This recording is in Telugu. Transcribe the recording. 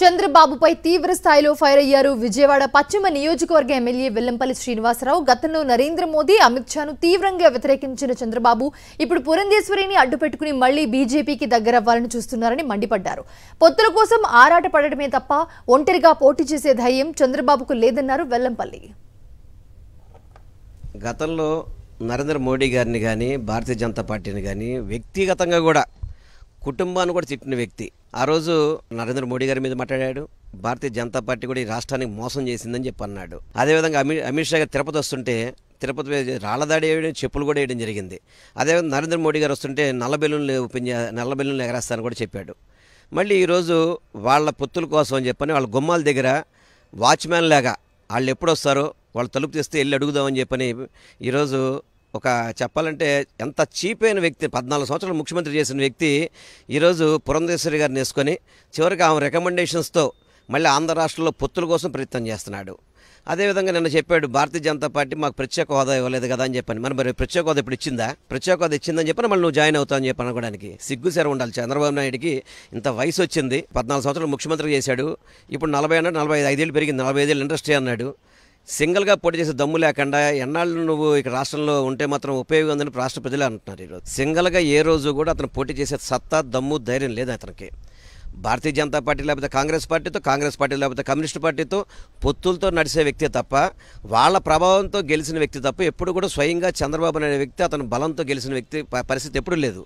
చంద్రబాబుపై తీవ్ర స్థాయిలో ఫైర్ అయ్యారు విజయవాడ పశ్చిమ నియోజకవర్గ ఎమ్మెల్యే వెల్లంపల్లి శ్రీనివాసరావు. గతంలో నరేంద్ర మోదీ అమిత్ షాను తీవ్రంగా వ్యతిరేకించిన చంద్రబాబు ఇప్పుడు పురంధేశ్వరిని అడ్డుపెట్టుకుని మళ్ళీ బీజేపీకి దగ్గరవ్వాలని చూస్తున్నారని మండిపడ్డారు. పొత్తుల కోసం ఆరాట పడటమే తప్ప ఒంటరిగా పోటీ చేసే ధైర్యం చంద్రబాబుకు లేదన్నారు వెల్లంపల్లి. గతంలో నరేంద్ర మోడీ గారిని కానీ భారతీయ జనతా పార్టీని కానీ వ్యక్తిగతంగా కూడా కుటుంబాన్ని కూడా తిట్టిన వ్యక్తి. ఆ రోజు నరేంద్ర మోడీ గారి మీద మాట్లాడాడు. భారతీయ జనతా పార్టీ కూడా ఈ రాష్ట్రానికి మోసం చేసిందని చెప్పి అన్నాడు. అదేవిధంగా అమి అమిత్ షా గారు తిరుపతి వస్తుంటే తిరుపతి రాళ్ళదాడి వేయడం చెప్పులు కూడా వేయడం జరిగింది. అదేవిధంగా నరేంద్ర మోడీ గారు వస్తుంటే నల్ల బెలూన్లు ఓపెన్ చే నల్ల బెలూన్లు ఎగరేస్తానని కూడా చెప్పాడు. మళ్ళీ ఈరోజు వాళ్ళ పొత్తుల కోసం అని చెప్పని వాళ్ళ గుమ్మాల దగ్గర వాచ్మ్యాన్ లాగా వాళ్ళు ఎప్పుడు వస్తారో వాళ్ళు తలుపు తెస్తే వెళ్ళి అడుగుదామని చెప్పని ఈరోజు ఒక చెప్పాలంటే ఎంత చీప్ అయిన వ్యక్తి పద్నాలుగు సంవత్సరాలు ముఖ్యమంత్రి చేసిన వ్యక్తి ఈరోజు పురంధేశ్వరి గారిని వేసుకొని చివరికి ఆమె రికమెండేషన్స్తో మళ్ళీ ఆంధ్ర రాష్ట్రంలో పొత్తుల కోసం ప్రయత్నం చేస్తున్నాడు. అదేవిధంగా నిన్న చెప్పాడు భారతీయ జనతా పార్టీ మాకు ప్రత్యేక హోదా ఇవ్వలేదు కదా అని చెప్పాను. మరి మరి ప్రత్యేక హోదా ఇప్పుడు ఇచ్చిందా? ప్రత్యేక హోదా ఇచ్చిందని చెప్పని మళ్ళీ నువ్వు జాయిన్ అవుతావు అని చెప్పి అనుకోవడానికి సిగ్గుసేర ఉండాలి. చంద్రబాబు నాయుడికి ఇంత వయసు వచ్చింది పద్నాలుగు సంవత్సరాలు ముఖ్యమంత్రి చేశాడు. ఇప్పుడు నలభై అన్నాడు నలభై ఐదేళ్ళు పెరిగింది నలభై ఐదేళ్ళు ఇండస్ట్రీ అన్నాడు. సింగిల్గా పోటీ చేసే దమ్ము లేకుండా ఎన్నాళ్ళు నువ్వు ఇక రాష్ట్రంలో ఉంటే మాత్రం ఉపయోగం ఉందని రాష్ట్ర ప్రజలే అంటున్నారు ఈరోజు. సింగిల్గా ఏ రోజు కూడా అతను పోటీ చేసే సత్తా దమ్ము ధైర్యం లేదు అతనికి. భారతీయ జనతా పార్టీ లేకపోతే కాంగ్రెస్ పార్టీతో కాంగ్రెస్ పార్టీ లేకపోతే కమ్యూనిస్ట్ పార్టీతో పొత్తులతో నడిచే వ్యక్తి తప్ప వాళ్ళ ప్రభావంతో గెలిచిన వ్యక్తి తప్ప ఎప్పుడు కూడా స్వయంగా చంద్రబాబు అనే వ్యక్తి అతను బలంతో గెలిచిన వ్యక్తి పరిస్థితి ఎప్పుడు లేదు.